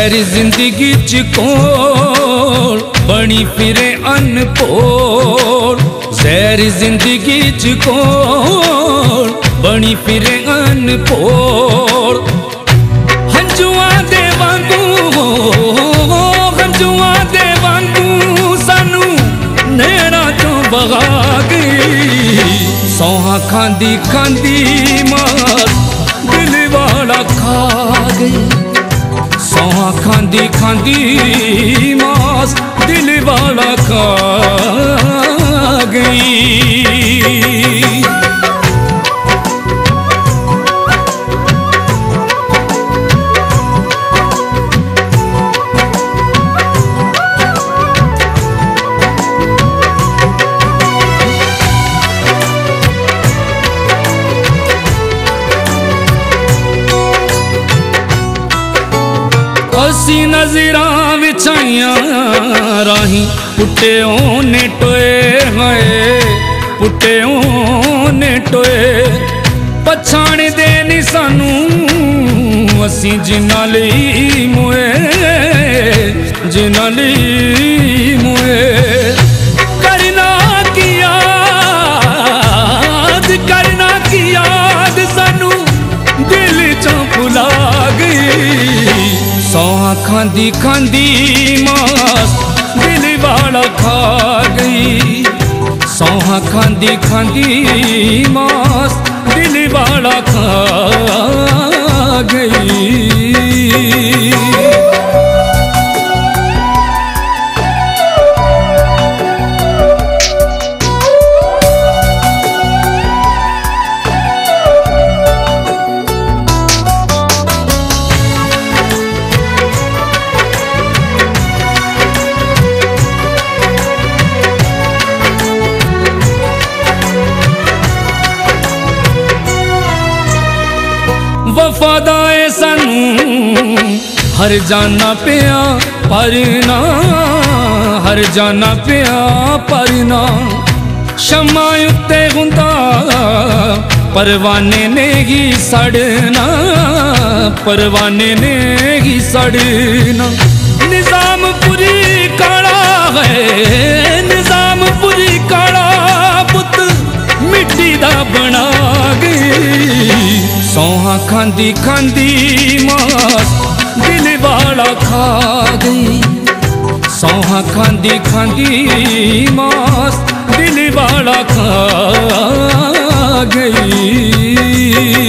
जहर ज़िंदगी च कोल बनी फिरे अनपोल। जहर ज़िंदगी च कोल बनी फिरे अनपोल। हंजुआ दे वांगू हंजुआ दे वांगू सानू नैना चों बगा गई सौहा खांदी खांदी मार, दिल वाला खा गई सौहा खांदी खांदी मास दिल वाला खा गई। ਅਸੀਂ ਨਜ਼ਰਾਂ ਵਿਛਾਈਆਂ ਰਾਹੀਂ। ਪੁੱਟਿਓ ਨੇ ਟੋਏ, ਹੋਏ। ਪੁੱਟਿਓ ਨੇ ਟੋਏ। ਪਛਾਣਦੇ ਨਹੀਂ ਸਾਨੂੰ, ਅਸੀਂ ਜਿਨ੍ਹਾਂ ਲਈ ਮੋਏ, ਜਿਨ੍ਹਾਂ ਲਈ खांदी खांदी मांस, दिल वाला खा गई। सोहा खांदी खांदी मांस, दिल वाला खा गई। ਗਈ ਵਫਾਦਾਏ ਸਾਨੂੰ ਹਰ ਜਾਣਾ ਪਿਆ ਪਰ ਨਾ ਹਰ ਜਾਣਾ ਪਿਆ ਪਰ ਨਾ ਸ਼ਮਾ ਉੱਤੇ ਹੁੰਦਾ, ਪਰਵਾਨੇ ਨੇ ਹੀ ਸੜਨਾ, ਪਰਵਾਨੇ ਨੇ ਹੀ ਸੜਨਾ। ਨਿਜ਼ਾਮਪੁਰੀ ਕਾਲਾ ਹੈ, ਨਿਜ਼ਾਮਪੁਰੀ ਕਾਲਾ ਪੁੱਤ ਮਿੱਟੀ ਦਾ ਬਣਾ ਗਈ। सोहा खांदी खांदी मास दिल वाला खा गई। सौहा खांदी खांदी मास दिल वाला खा गई।